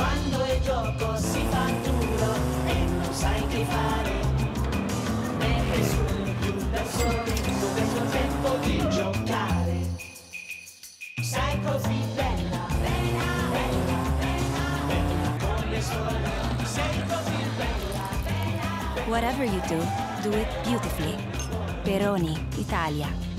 Quando il gioco si fa duro e non sai che fare, ne nessuno più da dove c'è il tempo di giocare. Sei così bella, bella, bella, bella, bella con le sole, sei così bella, bella. Whatever you do, do it beautifully. Peroni, Italia.